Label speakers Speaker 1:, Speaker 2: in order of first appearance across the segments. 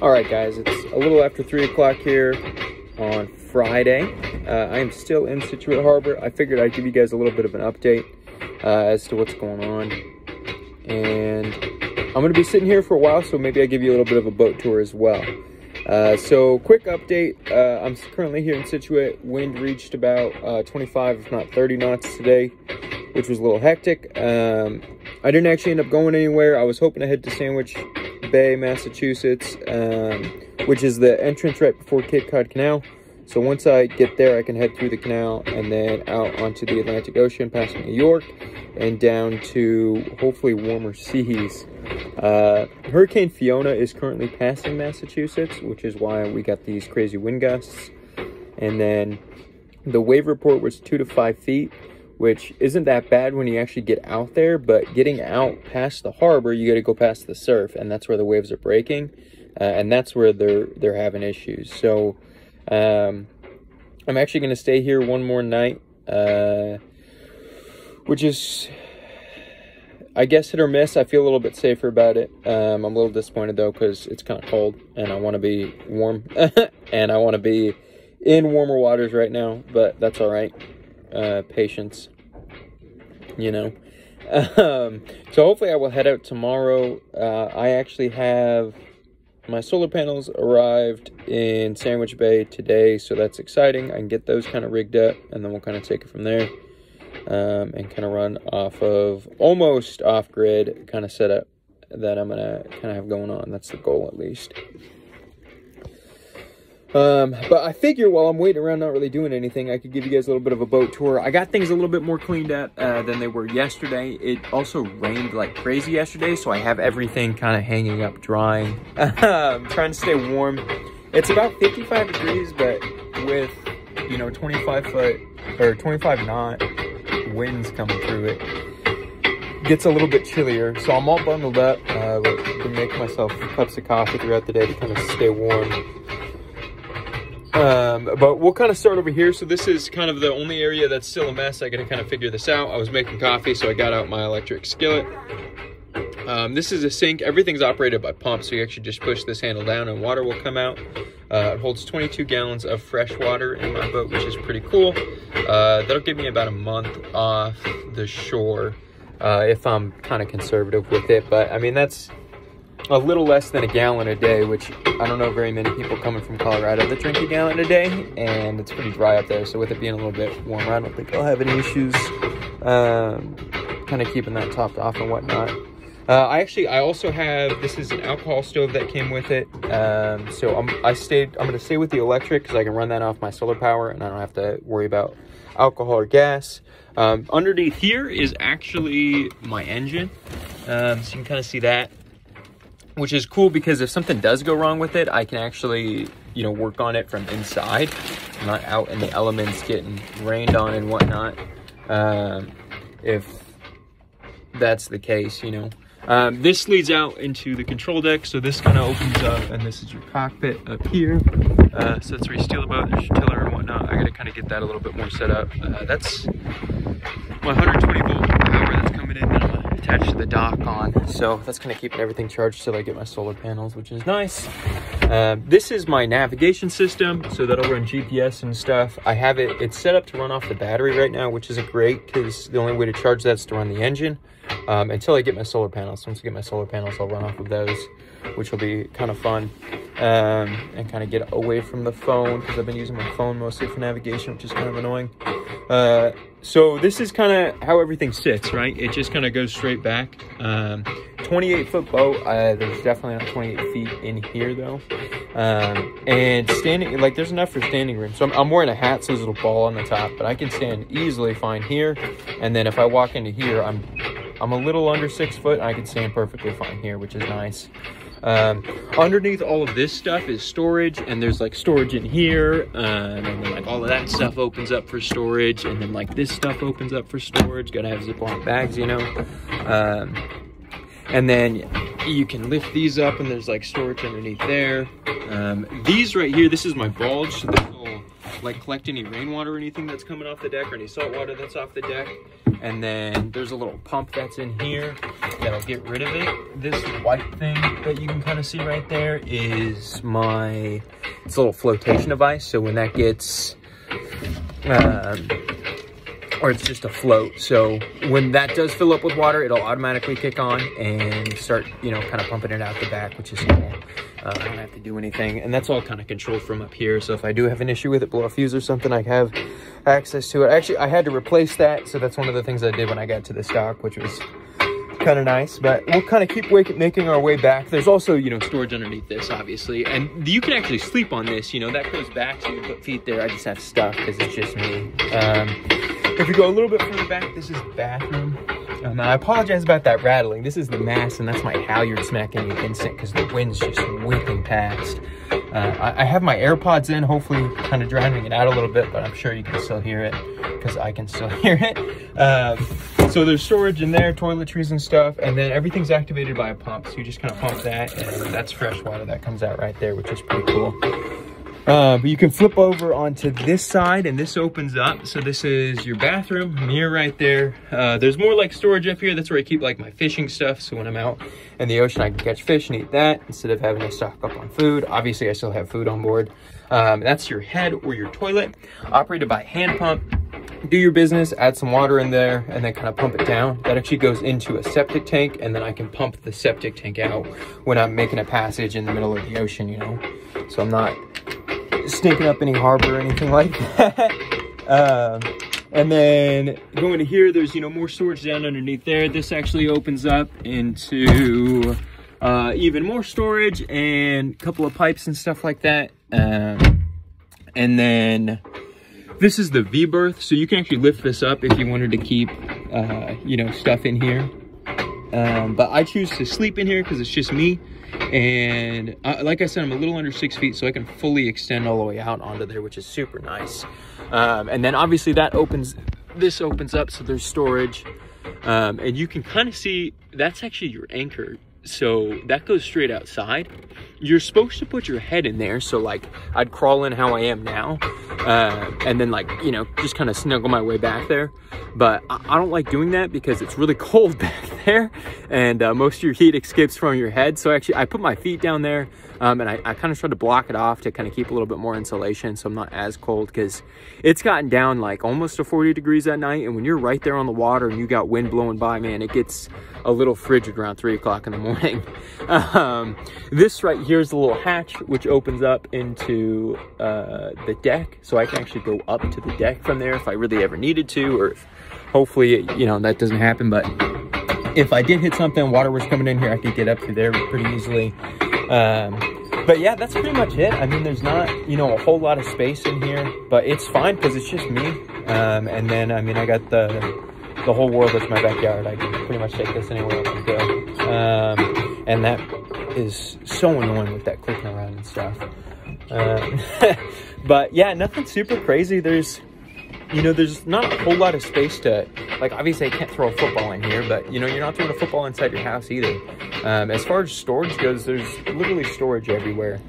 Speaker 1: All right, guys, it's a little after 3 o'clock here on Friday. Uh, I am still in Scituate Harbor. I figured I'd give you guys a little bit of an update uh, as to what's going on. And I'm going to be sitting here for a while, so maybe I'll give you a little bit of a boat tour as well. Uh, so, quick update. Uh, I'm currently here in Scituate. Wind reached about uh, 25, if not 30 knots today, which was a little hectic. Um, I didn't actually end up going anywhere. I was hoping to head to Sandwich Bay, Massachusetts, um, which is the entrance right before Cape Cod Canal. So once I get there, I can head through the canal and then out onto the Atlantic Ocean, past New York, and down to hopefully warmer seas. Uh, Hurricane Fiona is currently passing Massachusetts, which is why we got these crazy wind gusts. And then the wave report was two to five feet which isn't that bad when you actually get out there, but getting out past the harbor, you got to go past the surf, and that's where the waves are breaking, uh, and that's where they're they're having issues. So, um, I'm actually going to stay here one more night, uh, which is, I guess, hit or miss. I feel a little bit safer about it. Um, I'm a little disappointed though because it's kind of cold, and I want to be warm, and I want to be in warmer waters right now, but that's all right uh, patience, you know. Um, so hopefully I will head out tomorrow. Uh, I actually have my solar panels arrived in Sandwich Bay today, so that's exciting. I can get those kind of rigged up, and then we'll kind of take it from there um, and kind of run off of almost off grid kind of setup that I'm gonna kind of have going on. That's the goal, at least. Um, but I figure while I'm waiting around not really doing anything, I could give you guys a little bit of a boat tour. I got things a little bit more cleaned up uh, than they were yesterday. It also rained like crazy yesterday, so I have everything kind of hanging up drying. I'm trying to stay warm. It's about 55 degrees, but with, you know, 25 foot or 25 knot winds coming through it, gets a little bit chillier. So I'm all bundled up. Uh, been make myself cups of coffee throughout the day to kind of stay warm. Um, but we'll kind of start over here. So this is kind of the only area that's still a mess. I got to kind of figure this out. I was making coffee, so I got out my electric skillet. Um, this is a sink. Everything's operated by pump, so you actually just push this handle down and water will come out. Uh, it holds 22 gallons of fresh water in my boat, which is pretty cool. Uh, that'll give me about a month off the shore uh, if I'm kind of conservative with it. But I mean, that's a little less than a gallon a day, which I don't know very many people coming from Colorado that drink a gallon a day, and it's pretty dry up there. So with it being a little bit warmer, I don't think I'll have any issues um, kind of keeping that topped off and whatnot. Uh, I actually, I also have, this is an alcohol stove that came with it. Um, so I'm, I stayed, I'm going to stay with the electric because I can run that off my solar power and I don't have to worry about alcohol or gas. Um, underneath here is actually my engine. Um, so you can kind of see that which is cool because if something does go wrong with it, I can actually, you know, work on it from inside, I'm not out in the elements getting rained on and whatnot. Um, if that's the case, you know. Um, this leads out into the control deck, so this kind of opens up, and this is your cockpit up here. Uh, so that's where you steal the boat, there's your tiller and whatnot. I gotta kind of get that a little bit more set up. Uh, that's my 120 volt power that's coming in attached to the dock on. So that's kind of keeping everything charged till I get my solar panels, which is nice. Uh, this is my navigation system, so that'll run GPS and stuff. I have it, it's set up to run off the battery right now, which isn't great because the only way to charge that is to run the engine um, until I get my solar panels. Once I get my solar panels, I'll run off of those, which will be kind of fun. Um, and kind of get away from the phone because I've been using my phone mostly for navigation, which is kind of annoying. Uh, so this is kind of how everything sits, right? It just kind of goes straight back. Um, 28 foot boat. Uh, there's definitely not 28 feet in here though. Um, and standing, like there's enough for standing room. So I'm, I'm, wearing a hat, so there's a little ball on the top, but I can stand easily fine here. And then if I walk into here, I'm, I'm a little under six foot. I can stand perfectly fine here, which is nice. Um, underneath all of this stuff is storage, and there's like storage in here, uh, and then like all of that stuff opens up for storage, and then like this stuff opens up for storage. Gotta have Ziploc bags, you know. Um, and then you can lift these up, and there's like storage underneath there. Um, these right here, this is my bilge, so like collect any rainwater or anything that's coming off the deck or any salt water that's off the deck. And then there's a little pump that's in here that'll get rid of it. This white thing that you can kind of see right there is my, it's a little flotation device. So when that gets, um, or it's just a float. So when that does fill up with water, it'll automatically kick on and start, you know, kind of pumping it out the back, which is cool. Uh, I don't have to do anything. And that's all kind of controlled from up here. So if I do have an issue with it, blow a fuse or something, I have access to it. Actually, I had to replace that. So that's one of the things I did when I got to the stock, which was kind of nice, but we'll kind of keep making our way back. There's also, you know, storage underneath this, obviously, and you can actually sleep on this, you know, that goes back so you put feet there. I just have stuff because it's just me. Um, if you go a little bit further back, this is bathroom. Um, I apologize about that rattling. This is the mast, and that's my halyard smacking against it because the wind's just whipping past. Uh, I, I, have my AirPods in, hopefully kind of drowning it out a little bit, but I'm sure you can still hear it because I can still hear it. Um, so there's storage in there, toiletries and stuff, and then everything's activated by a pump. So you just kind of pump that, and that's fresh water that comes out right there, which is pretty cool. Uh, but you can flip over onto this side and this opens up. So this is your bathroom, mirror right there. Uh, there's more like storage up here. That's where I keep like my fishing stuff. So when I'm out in the ocean, I can catch fish and eat that instead of having to stock up on food. Obviously, I still have food on board. Um, that's your head or your toilet, operated by hand pump. Do your business, add some water in there, and then kind of pump it down. That actually goes into a septic tank, and then I can pump the septic tank out when I'm making a passage in the middle of the ocean, you know? So I'm not stinking up any harbor or anything like that. um, and then going to here, there's, you know, more storage down underneath there. This actually opens up into uh, even more storage and a couple of pipes and stuff like that. Um, and then this is the V-berth. So you can actually lift this up if you wanted to keep, uh, you know, stuff in here. Um, but I choose to sleep in here because it's just me. And uh, like I said, I'm a little under six feet, so I can fully extend all the way out onto there, which is super nice. Um, and then obviously that opens, this opens up, so there's storage. Um, and you can kind of see that's actually your anchor. So that goes straight outside. You're supposed to put your head in there. So like I'd crawl in how I am now. Uh, and then like, you know, just kind of snuggle my way back there. But I, I, don't like doing that because it's really cold back there. And uh, most of your heat escapes from your head. So actually I put my feet down there um, and I, I kind of try to block it off to kind of keep a little bit more insulation so I'm not as cold because it's gotten down like almost to 40 degrees at night. And when you're right there on the water and you got wind blowing by, man, it gets a little frigid around three o'clock in the morning. Um, this right here is the little hatch, which opens up into uh, the deck. So I can actually go up to the deck from there if I really ever needed to, or if hopefully, you know, that doesn't happen. But if I did hit something, water was coming in here, I could get up to there pretty easily. Um, but yeah, that's pretty much it. I mean, there's not, you know, a whole lot of space in here, but it's fine because it's just me. Um, and then, I mean, I got the the whole world that's my backyard. I can pretty much take this anywhere I want to go. Um, and that is so annoying with that clicking around and stuff. Um, but yeah, nothing super crazy. There's, you know, there's not a whole lot of space to, like, obviously I can't throw a football in here, but, you know, you're not throwing a football inside your house either. Um, as far as storage goes, there's literally storage everywhere.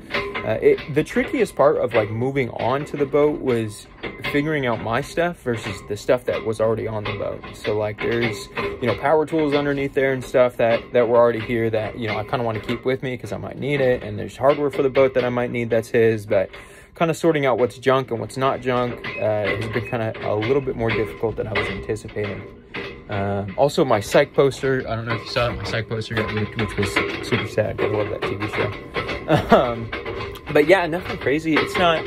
Speaker 1: Uh, it, the trickiest part of like moving on to the boat was figuring out my stuff versus the stuff that was already on the boat. So like there's, you know, power tools underneath there and stuff that, that were already here that, you know, I kind of want to keep with me because I might need it. And there's hardware for the boat that I might need that's his, but kind of sorting out what's junk and what's not junk uh, has been kind of a little bit more difficult than I was anticipating. Uh, also, my psych poster, I don't know if you saw it, my psych poster got leaked, which was super sad. I love that TV show. um, but yeah, nothing crazy. It's not,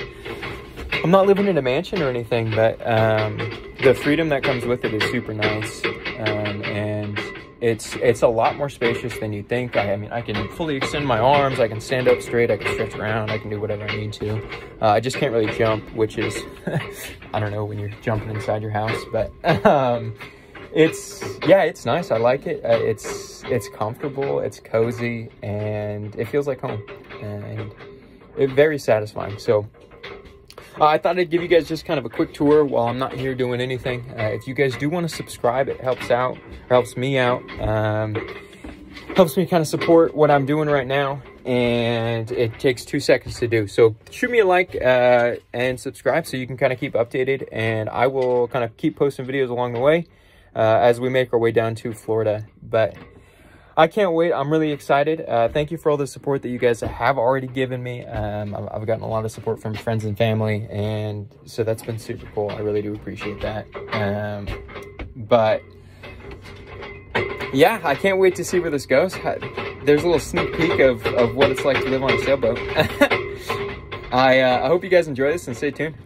Speaker 1: I'm not living in a mansion or anything, but um, the freedom that comes with it is super nice. Um, and it's it's a lot more spacious than you think. I, I, mean, I can fully extend my arms. I can stand up straight. I can stretch around. I can do whatever I need to. Uh, I just can't really jump, which is, I don't know when you're jumping inside your house, but um, it's yeah, it's nice. I like it. Uh, it's it's comfortable. It's cozy, and it feels like home. And it, very satisfying. So uh, I thought I'd give you guys just kind of a quick tour while I'm not here doing anything. Uh, if you guys do want to subscribe, it helps out, helps me out, um, helps me kind of support what I'm doing right now. and it takes two seconds to do. So shoot me a like uh, and subscribe so you can kind of keep updated, and I will kind of keep posting videos along the way uh, as we make our way down to Florida. But I can't wait. I'm really excited. Uh, thank you for all the support that you guys have already given me. Um, I've gotten a lot of support from friends and family, and so that's been super cool. I really do appreciate that. Um, but yeah, I can't wait to see where this goes. There's a little sneak peek of, of what it's like to live on a sailboat. I, uh, I hope you guys enjoy this and stay tuned.